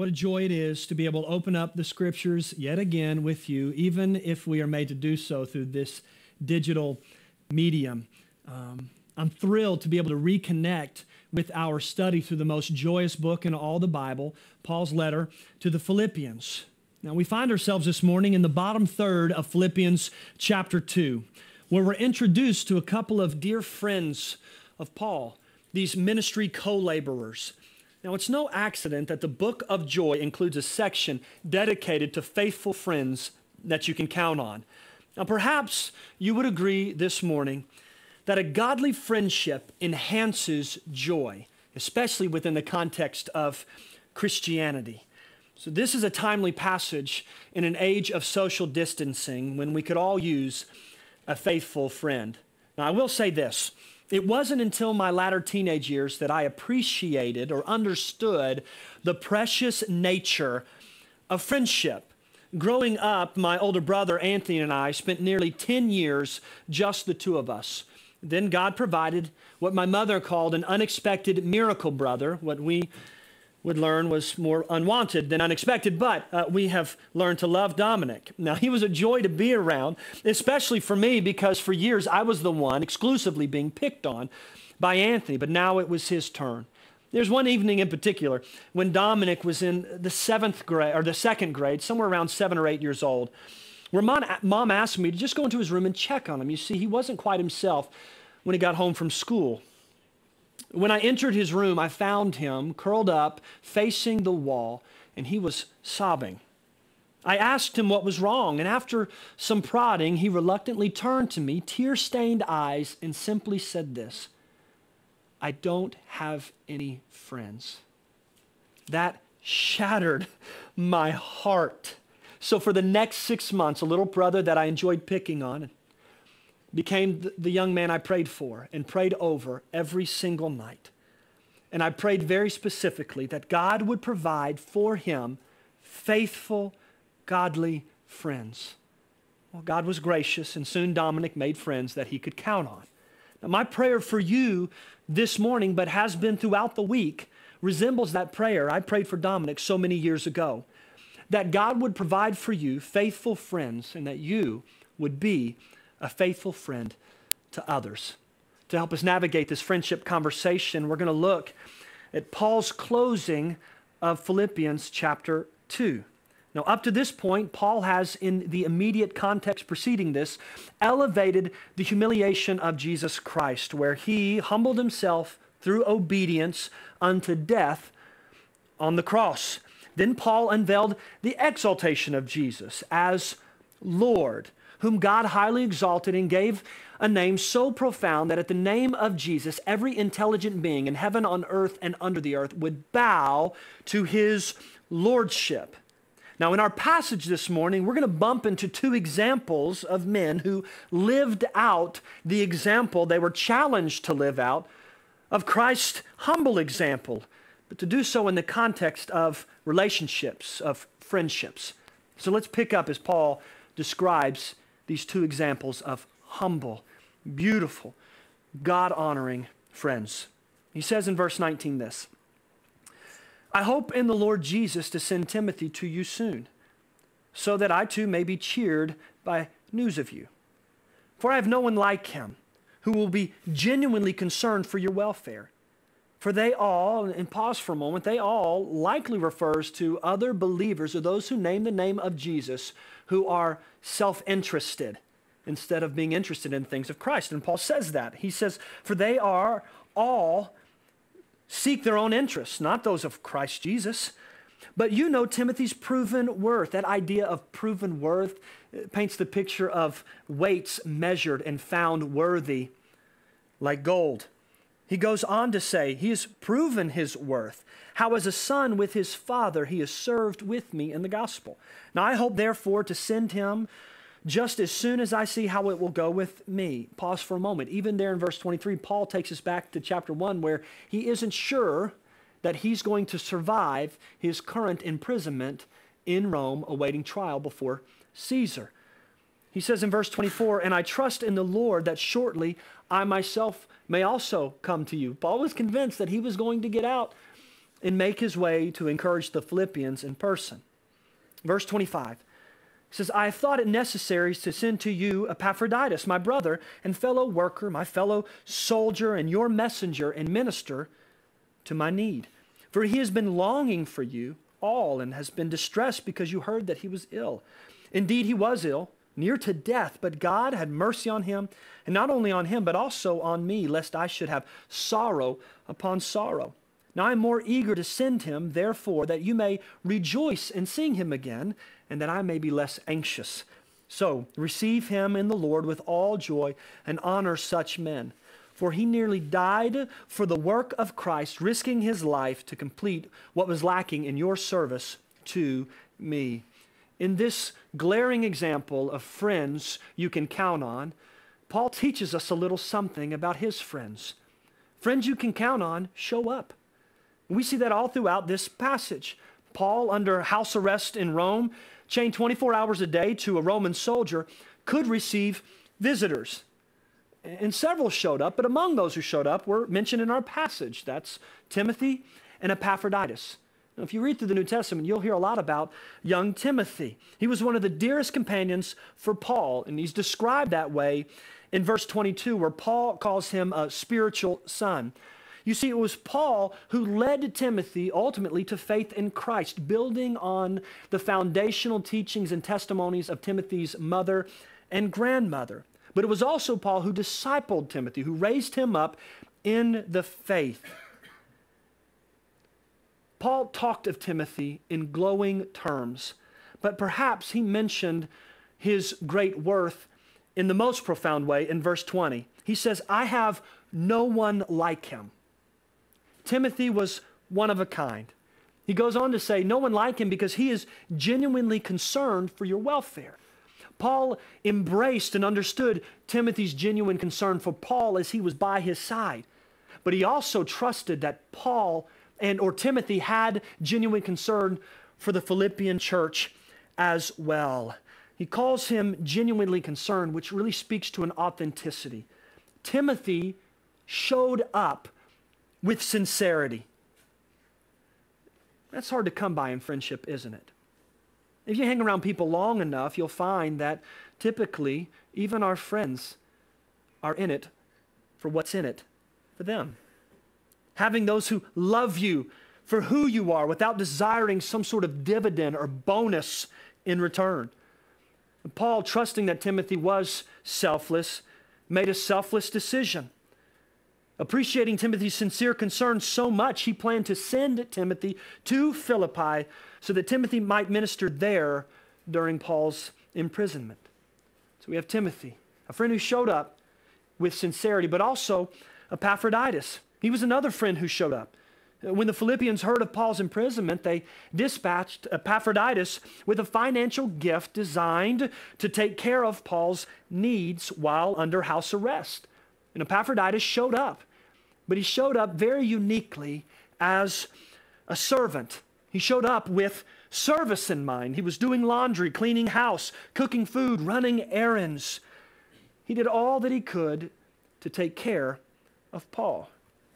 What a joy it is to be able to open up the scriptures yet again with you, even if we are made to do so through this digital medium. Um, I'm thrilled to be able to reconnect with our study through the most joyous book in all the Bible, Paul's letter to the Philippians. Now, we find ourselves this morning in the bottom third of Philippians chapter 2, where we're introduced to a couple of dear friends of Paul, these ministry co laborers. Now, it's no accident that the book of joy includes a section dedicated to faithful friends that you can count on. Now, perhaps you would agree this morning that a godly friendship enhances joy, especially within the context of Christianity. So, this is a timely passage in an age of social distancing when we could all use a faithful friend. Now, I will say this it wasn't until my latter teenage years that I appreciated or understood the precious nature of friendship. Growing up, my older brother Anthony and I spent nearly 10 years, just the two of us. Then God provided what my mother called an unexpected miracle brother, what we would learn was more unwanted than unexpected, but uh, we have learned to love Dominic. Now, he was a joy to be around, especially for me because for years I was the one exclusively being picked on by Anthony, but now it was his turn. There's one evening in particular when Dominic was in the seventh grade or the second grade, somewhere around seven or eight years old, where mom, mom asked me to just go into his room and check on him. You see, he wasn't quite himself when he got home from school. When I entered his room, I found him curled up, facing the wall, and he was sobbing. I asked him what was wrong, and after some prodding, he reluctantly turned to me, tear stained eyes, and simply said this I don't have any friends. That shattered my heart. So, for the next six months, a little brother that I enjoyed picking on became the young man I prayed for and prayed over every single night. And I prayed very specifically that God would provide for him faithful, godly friends. Well, God was gracious, and soon Dominic made friends that he could count on. Now, my prayer for you this morning, but has been throughout the week, resembles that prayer I prayed for Dominic so many years ago. That God would provide for you faithful friends and that you would be a faithful friend to others. To help us navigate this friendship conversation, we're going to look at Paul's closing of Philippians chapter 2. Now, up to this point, Paul has, in the immediate context preceding this, elevated the humiliation of Jesus Christ, where he humbled himself through obedience unto death on the cross. Then Paul unveiled the exaltation of Jesus as Lord whom God highly exalted and gave a name so profound that at the name of Jesus, every intelligent being in heaven, on earth, and under the earth would bow to his lordship. Now, in our passage this morning, we're going to bump into two examples of men who lived out the example they were challenged to live out of Christ's humble example, but to do so in the context of relationships, of friendships. So let's pick up as Paul describes these two examples of humble, beautiful, God honoring friends. He says in verse 19 this I hope in the Lord Jesus to send Timothy to you soon, so that I too may be cheered by news of you. For I have no one like him who will be genuinely concerned for your welfare. For they all, and pause for a moment, they all likely refers to other believers or those who name the name of Jesus who are self interested instead of being interested in things of Christ. And Paul says that. He says, For they are all seek their own interests, not those of Christ Jesus. But you know Timothy's proven worth. That idea of proven worth paints the picture of weights measured and found worthy like gold. He goes on to say, He has proven his worth. How, as a son with his father, he has served with me in the gospel. Now, I hope, therefore, to send him just as soon as I see how it will go with me. Pause for a moment. Even there in verse 23, Paul takes us back to chapter 1 where he isn't sure that he's going to survive his current imprisonment in Rome awaiting trial before Caesar. He says in verse 24, And I trust in the Lord that shortly I myself may also come to you. Paul was convinced that he was going to get out and make his way to encourage the Philippians in person. Verse 25 says, I have thought it necessary to send to you Epaphroditus, my brother and fellow worker, my fellow soldier, and your messenger and minister to my need. For he has been longing for you all and has been distressed because you heard that he was ill. Indeed, he was ill, near to death, but God had mercy on him, and not only on him, but also on me, lest I should have sorrow upon sorrow. Now I am more eager to send him, therefore, that you may rejoice in seeing him again, and that I may be less anxious. So receive him in the Lord with all joy and honor such men. For he nearly died for the work of Christ, risking his life to complete what was lacking in your service to me. In this glaring example of friends you can count on, Paul teaches us a little something about his friends. Friends you can count on show up. We see that all throughout this passage. Paul, under house arrest in Rome, chained 24 hours a day to a Roman soldier, could receive visitors. And several showed up, but among those who showed up were mentioned in our passage. That's Timothy and Epaphroditus. If you read through the New Testament, you'll hear a lot about young Timothy. He was one of the dearest companions for Paul, and he's described that way in verse 22, where Paul calls him a spiritual son. You see, it was Paul who led Timothy ultimately to faith in Christ, building on the foundational teachings and testimonies of Timothy's mother and grandmother. But it was also Paul who discipled Timothy, who raised him up in the faith. Paul talked of Timothy in glowing terms, but perhaps he mentioned his great worth in the most profound way in verse 20. He says, I have no one like him. Timothy was one of a kind. He goes on to say, No one like him because he is genuinely concerned for your welfare. Paul embraced and understood Timothy's genuine concern for Paul as he was by his side. But he also trusted that Paul and or Timothy had genuine concern for the Philippian church as well. He calls him genuinely concerned, which really speaks to an authenticity. Timothy showed up with sincerity. That's hard to come by in friendship, isn't it? If you hang around people long enough, you'll find that typically, even our friends are in it for what's in it for them. Having those who love you for who you are without desiring some sort of dividend or bonus in return. Paul, trusting that Timothy was selfless, made a selfless decision. Appreciating Timothy's sincere concern so much, he planned to send Timothy to Philippi so that Timothy might minister there during Paul's imprisonment. So we have Timothy, a friend who showed up with sincerity, but also Epaphroditus. He was another friend who showed up. When the Philippians heard of Paul's imprisonment, they dispatched Epaphroditus with a financial gift designed to take care of Paul's needs while under house arrest. And Epaphroditus showed up but he showed up very uniquely as a servant. He showed up with service in mind. He was doing laundry, cleaning house, cooking food, running errands. He did all that he could to take care of Paul.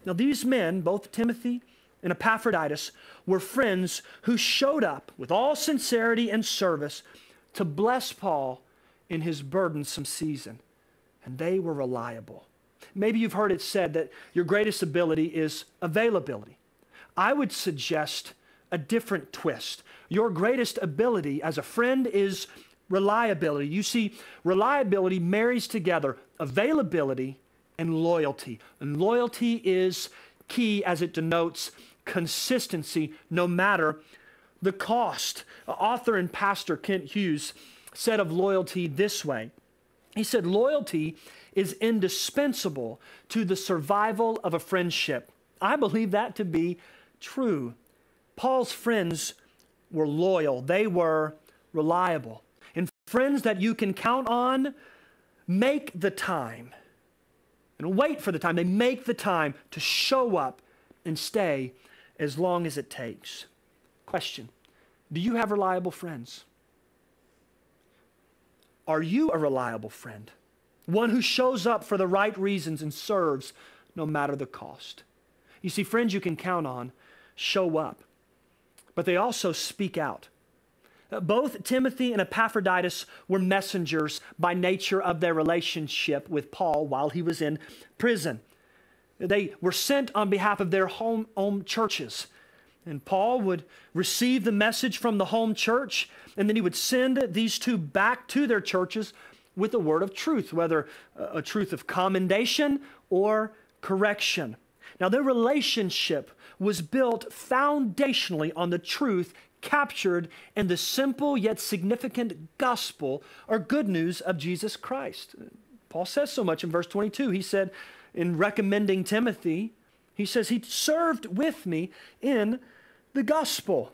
Now, these men, both Timothy and Epaphroditus, were friends who showed up with all sincerity and service to bless Paul in his burdensome season. And they were reliable. Maybe you've heard it said that your greatest ability is availability. I would suggest a different twist. Your greatest ability as a friend is reliability. You see, reliability marries together availability and loyalty. And loyalty is key as it denotes consistency no matter the cost. Author and pastor Kent Hughes said of loyalty this way He said, Loyalty is indispensable to the survival of a friendship. I believe that to be true. Paul's friends were loyal, they were reliable. And friends that you can count on make the time wait for the time. They make the time to show up and stay as long as it takes. Question Do you have reliable friends? Are you a reliable friend? one who shows up for the right reasons and serves no matter the cost. You see, friends you can count on show up, but they also speak out. Uh, both Timothy and Epaphroditus were messengers by nature of their relationship with Paul while he was in prison. They were sent on behalf of their home, home churches. And Paul would receive the message from the home church, and then he would send these two back to their churches with a word of truth, whether a truth of commendation or correction. Now, their relationship was built foundationally on the truth captured in the simple yet significant gospel or good news of Jesus Christ. Paul says so much in verse 22. He said, in recommending Timothy, he says, He served with me in the gospel.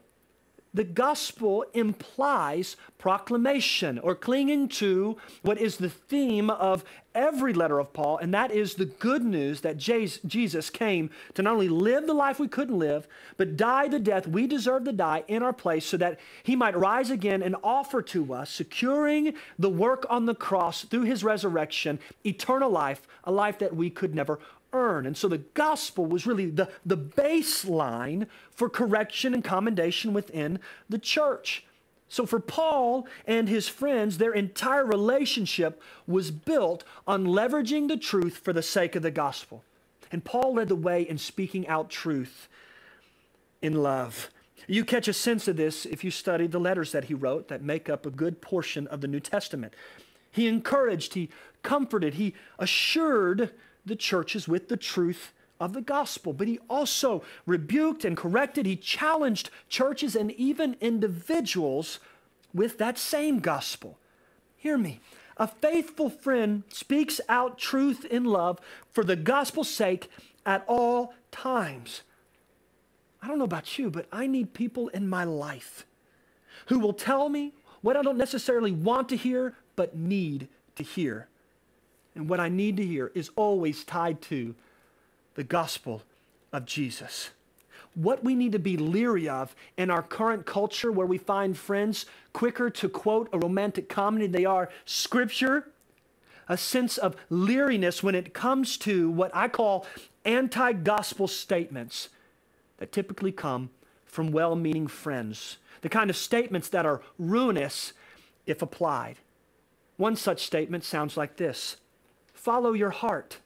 The gospel implies proclamation or clinging to what is the theme of every letter of Paul, and that is the good news that Jesus came to not only live the life we couldn't live, but die the death we deserve to die in our place so that he might rise again and offer to us, securing the work on the cross through his resurrection, eternal life, a life that we could never earn. And so the gospel was really the, the baseline for correction and commendation within the church. So for Paul and his friends, their entire relationship was built on leveraging the truth for the sake of the gospel. And Paul led the way in speaking out truth in love. You catch a sense of this if you study the letters that he wrote that make up a good portion of the New Testament. He encouraged, he comforted, he assured the churches with the truth of the gospel. But he also rebuked and corrected, he challenged churches and even individuals with that same gospel. Hear me. A faithful friend speaks out truth in love for the gospel's sake at all times. I don't know about you, but I need people in my life who will tell me what I don't necessarily want to hear, but need to hear. And what I need to hear is always tied to the gospel of Jesus. What we need to be leery of in our current culture, where we find friends quicker to quote a romantic comedy, than they are scripture, a sense of leeriness when it comes to what I call anti gospel statements that typically come from well meaning friends, the kind of statements that are ruinous if applied. One such statement sounds like this Follow your heart.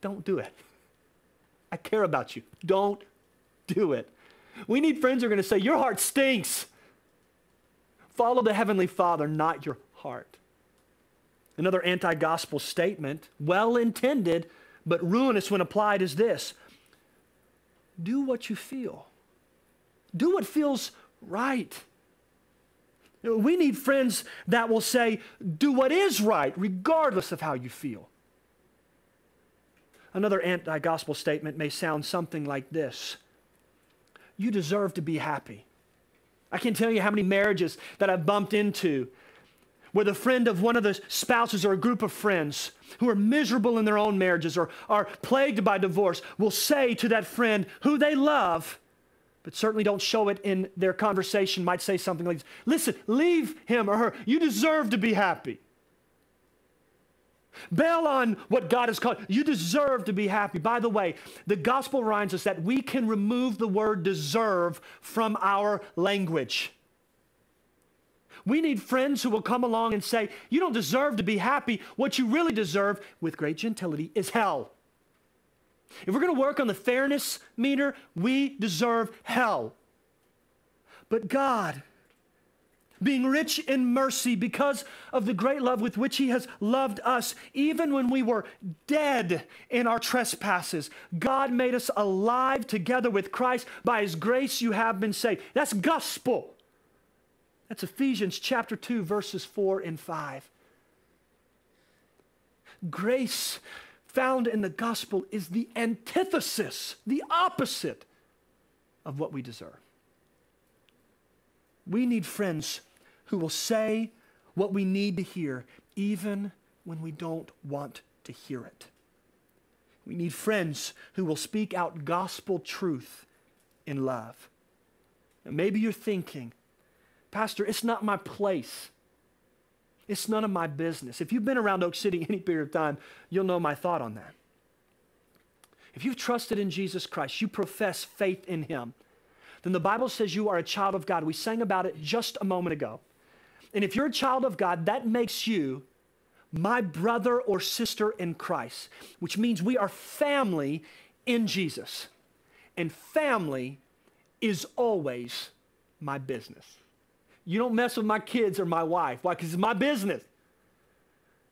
Don't do it. I care about you. Don't do it. We need friends who are going to say, Your heart stinks. Follow the Heavenly Father, not your heart. Another anti gospel statement, well intended, but ruinous when applied, is this do what you feel, do what feels right. We need friends that will say, do what is right, regardless of how you feel. Another anti gospel statement may sound something like this You deserve to be happy. I can't tell you how many marriages that I've bumped into where the friend of one of the spouses or a group of friends who are miserable in their own marriages or are plagued by divorce will say to that friend who they love, but certainly don't show it in their conversation, might say something like this Listen, leave him or her. You deserve to be happy. Bail on what God has called. You deserve to be happy. By the way, the gospel reminds us that we can remove the word deserve from our language. We need friends who will come along and say, You don't deserve to be happy. What you really deserve, with great gentility, is hell. If we're going to work on the fairness meter, we deserve hell. But God, being rich in mercy because of the great love with which He has loved us, even when we were dead in our trespasses, God made us alive together with Christ. By His grace, you have been saved. That's gospel. That's Ephesians chapter 2, verses 4 and 5. Grace found in the gospel is the antithesis, the opposite of what we deserve. We need friends who will say what we need to hear, even when we don't want to hear it. We need friends who will speak out gospel truth in love. And maybe you're thinking, Pastor, it's not my place. It's none of my business. If you've been around Oak City any period of time, you'll know my thought on that. if you've trusted in Jesus Christ, you profess faith in him, then the Bible says you are a child of God. We sang about it just a moment ago. And if you're a child of God, that makes you my brother or sister in Christ, which means we are family in Jesus. And family is always my business. You don't mess with my kids or my wife. Why? Because it's my business.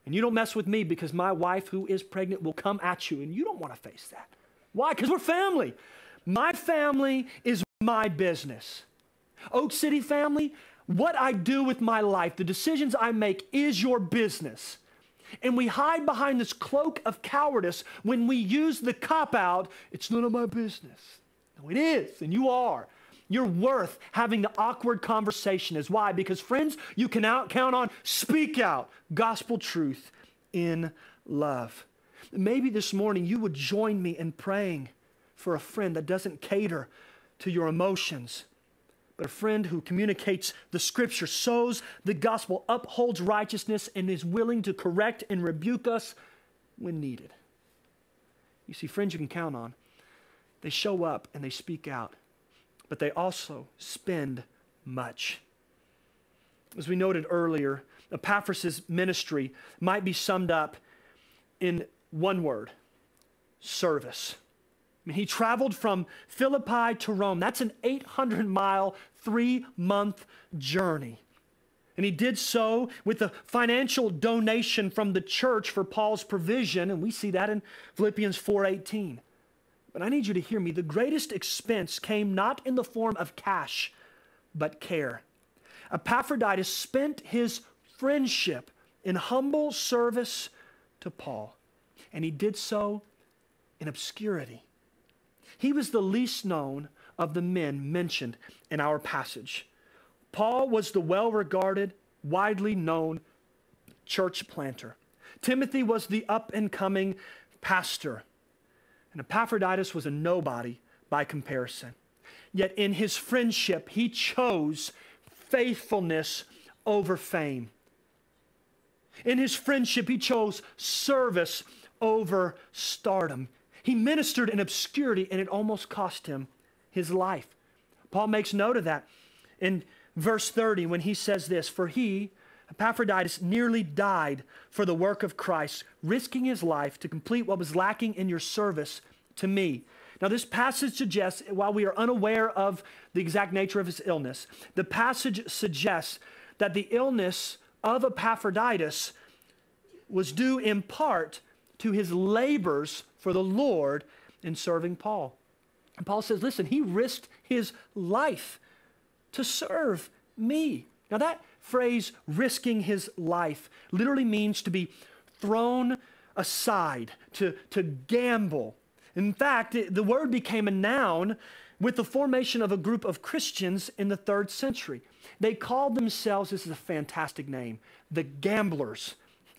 And you don't mess with me because my wife, who is pregnant, will come at you and you don't want to face that. Why? Because we're family. My family is my business. Oak City family, what I do with my life, the decisions I make is your business. And we hide behind this cloak of cowardice when we use the cop out, it's none of my business. No, it is, and you are. You're worth having the awkward conversation. Is why? Because, friends, you can out, count on speak out gospel truth in love. Maybe this morning you would join me in praying for a friend that doesn't cater to your emotions, but a friend who communicates the scripture, sows the gospel, upholds righteousness, and is willing to correct and rebuke us when needed. You see, friends you can count on, they show up and they speak out, but they also spend much. As we noted earlier, Epaphras' ministry might be summed up in one word service. I mean, he traveled from Philippi to Rome. That's an 800 mile, three month journey. And he did so with a financial donation from the church for Paul's provision, and we see that in Philippians 4:18. But I need you to hear me. The greatest expense came not in the form of cash, but care. Epaphroditus spent his friendship in humble service to Paul, and he did so in obscurity. He was the least known of the men mentioned in our passage. Paul was the well regarded, widely known church planter. Timothy was the up and coming pastor. And Epaphroditus was a nobody by comparison. Yet in his friendship, he chose faithfulness over fame. In his friendship, he chose service over stardom. He ministered in obscurity and it almost cost him his life. Paul makes note of that in verse 30 when he says this For he, Epaphroditus, nearly died for the work of Christ, risking his life to complete what was lacking in your service to me. Now, this passage suggests, while we are unaware of the exact nature of his illness, the passage suggests that the illness of Epaphroditus was due in part to his labors for the Lord in serving Paul. And Paul says, listen, he risked his life to serve me. Now, that phrase, risking his life, literally means to be thrown aside, to, to gamble. In fact, the word became a noun with the formation of a group of Christians in the third century. They called themselves, this is a fantastic name, the gamblers.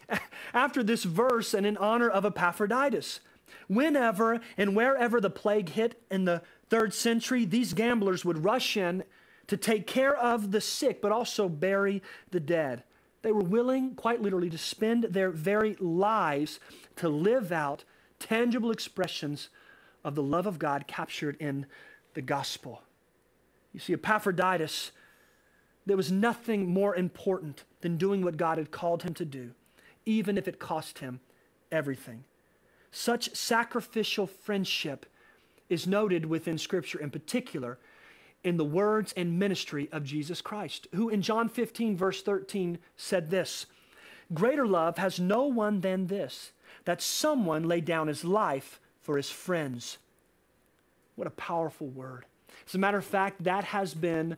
After this verse and in honor of Epaphroditus. Whenever and wherever the plague hit in the third century, these gamblers would rush in to take care of the sick, but also bury the dead. They were willing, quite literally, to spend their very lives to live out tangible expressions of the love of God captured in the gospel. You see, Epaphroditus, there was nothing more important than doing what God had called him to do, even if it cost him everything. Such sacrificial friendship is noted within Scripture, in particular in the words and ministry of Jesus Christ, who in John 15, verse 13, said this Greater love has no one than this, that someone lay down his life for his friends. What a powerful word. As a matter of fact, that has been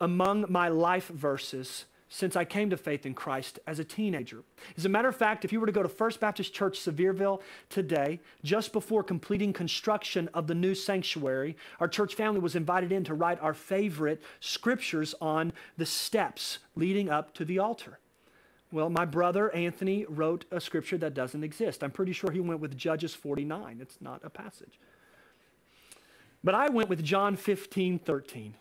among my life verses since I came to faith in Christ as a teenager. As a matter of fact, if you were to go to First Baptist Church Sevierville today, just before completing construction of the new sanctuary, our church family was invited in to write our favorite scriptures on the steps leading up to the altar. Well, my brother Anthony wrote a scripture that doesn't exist. I'm pretty sure he went with Judges 49. It's not a passage. But I went with John 15, 13,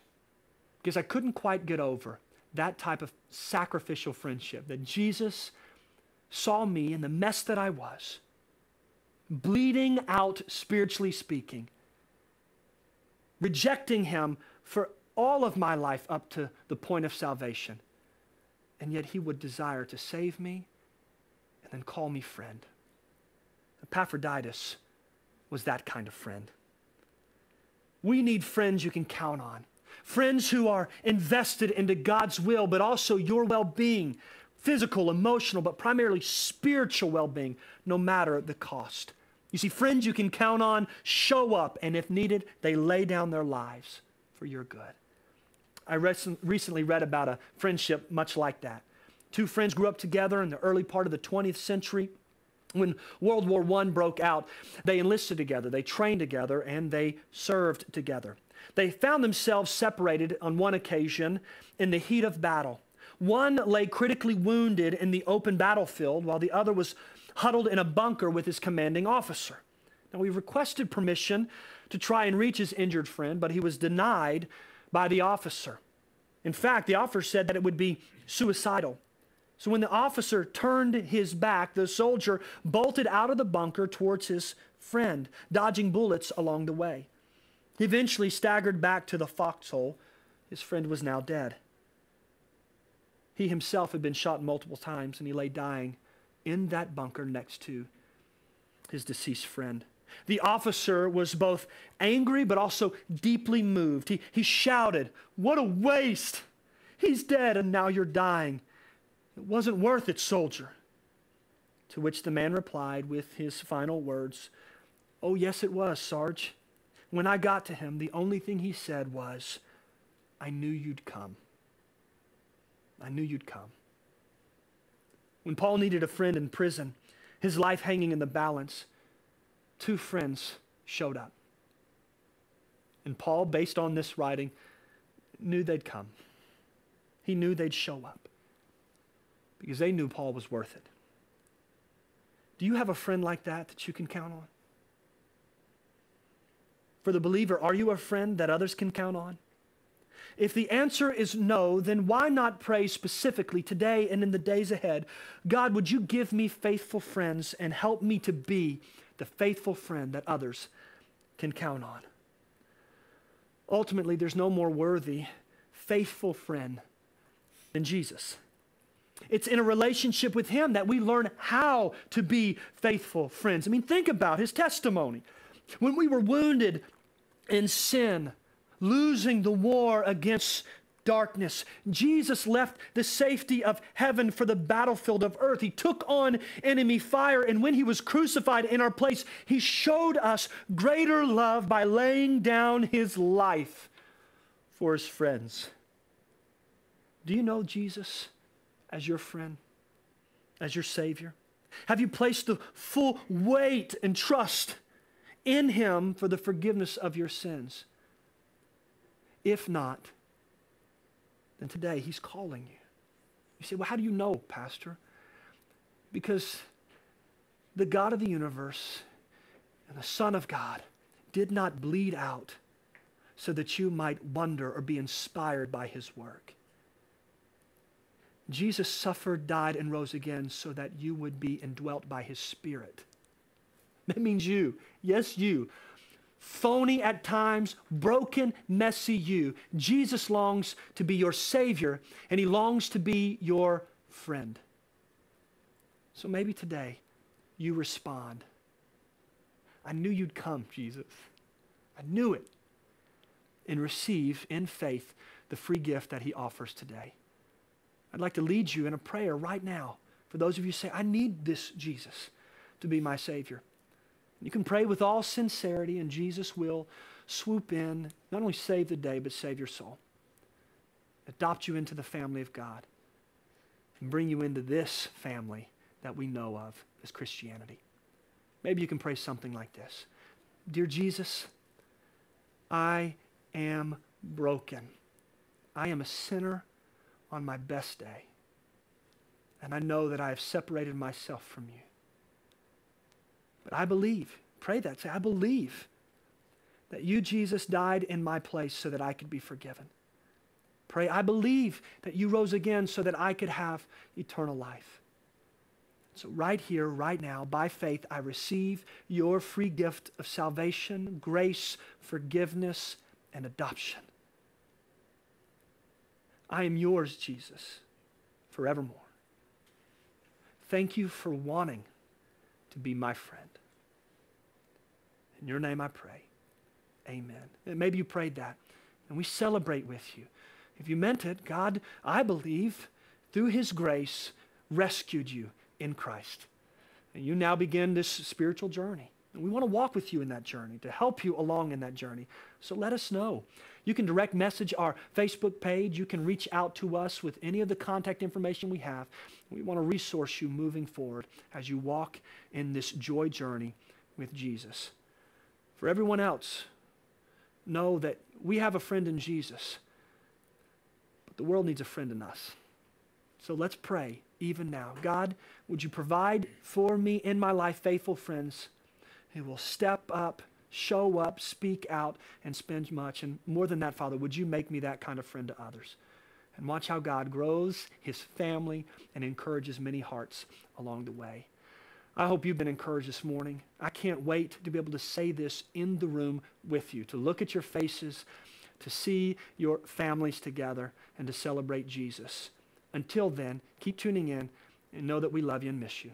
because I couldn't quite get over that type of sacrificial friendship that Jesus saw me in the mess that I was, bleeding out, spiritually speaking, rejecting Him for all of my life up to the point of salvation. And yet He would desire to save me and then call me friend. Epaphroditus was that kind of friend. We need friends you can count on. Friends who are invested into God's will, but also your well being, physical, emotional, but primarily spiritual well being, no matter the cost. You see, friends you can count on show up, and if needed, they lay down their lives for your good. I recently read about a friendship much like that. Two friends grew up together in the early part of the 20th century. When World War I broke out, they enlisted together, they trained together, and they served together. They found themselves separated on one occasion in the heat of battle. One lay critically wounded in the open battlefield, while the other was huddled in a bunker with his commanding officer. Now, we requested permission to try and reach his injured friend, but he was denied by the officer. In fact, the officer said that it would be suicidal. So when the officer turned his back, the soldier bolted out of the bunker towards his friend, dodging bullets along the way. He eventually staggered back to the foxhole. His friend was now dead. He himself had been shot multiple times, and he lay dying in that bunker next to his deceased friend. The officer was both angry but also deeply moved. He, he shouted, What a waste! He's dead and now you're dying. It wasn't worth it, soldier. To which the man replied with his final words, Oh, yes, it was, Sarge. When I got to him, the only thing he said was, I knew you'd come. I knew you'd come. When Paul needed a friend in prison, his life hanging in the balance, two friends showed up. And Paul, based on this writing, knew they'd come. He knew they'd show up because they knew Paul was worth it. Do you have a friend like that that you can count on? For the believer, are you a friend that others can count on? If the answer is no, then why not pray specifically today and in the days ahead God, would you give me faithful friends and help me to be the faithful friend that others can count on? Ultimately, there's no more worthy, faithful friend than Jesus. It's in a relationship with Him that we learn how to be faithful friends. I mean, think about His testimony. When we were wounded in sin, losing the war against darkness. Jesus left the safety of heaven for the battlefield of earth. He took on enemy fire, and when he was crucified in our place, he showed us greater love by laying down his life for his friends. Do you know Jesus as your friend, as your Savior? Have you placed the full weight and trust in him for the forgiveness of your sins? If not, then today he's calling you. You say, well, how do you know, Pastor? Because the God of the universe and the Son of God did not bleed out so that you might wonder or be inspired by his work. Jesus suffered, died, and rose again so that you would be indwelt by his Spirit. That means you, yes, you, phony at times, broken, messy you. Jesus longs to be your Savior, and He longs to be your friend. So maybe today you respond. I knew you'd come, Jesus. I knew it. And receive in faith the free gift that He offers today. I'd like to lead you in a prayer right now for those of you who say, I need this Jesus to be my Savior. You can pray with all sincerity, and Jesus will swoop in, not only save the day, but save your soul. Adopt you into the family of God and bring you into this family that we know of as Christianity. Maybe you can pray something like this Dear Jesus, I am broken. I am a sinner on my best day. And I know that I have separated myself from you. But I believe, pray that, say, I believe that you, Jesus, died in my place so that I could be forgiven. Pray, I believe that you rose again so that I could have eternal life. So, right here, right now, by faith, I receive your free gift of salvation, grace, forgiveness, and adoption. I am yours, Jesus, forevermore. Thank you for wanting to be my friend. In your name I pray. Amen. And maybe you prayed that, and we celebrate with you. If you meant it, God, I believe, through His grace, rescued you in Christ. And you now begin this spiritual journey. And we want to walk with you in that journey, to help you along in that journey. So let us know. You can direct message our Facebook page. You can reach out to us with any of the contact information we have. We want to resource you moving forward as you walk in this joy journey with Jesus. For everyone else, know that we have a friend in Jesus, but the world needs a friend in us. So let's pray even now. God, would you provide for me in my life faithful friends who will step up, show up, speak out, and spend much? And more than that, Father, would you make me that kind of friend to others? And watch how God grows his family and encourages many hearts along the way. I hope you've been encouraged this morning. I can't wait to be able to say this in the room with you, to look at your faces, to see your families together, and to celebrate Jesus. Until then, keep tuning in and know that we love you and miss you.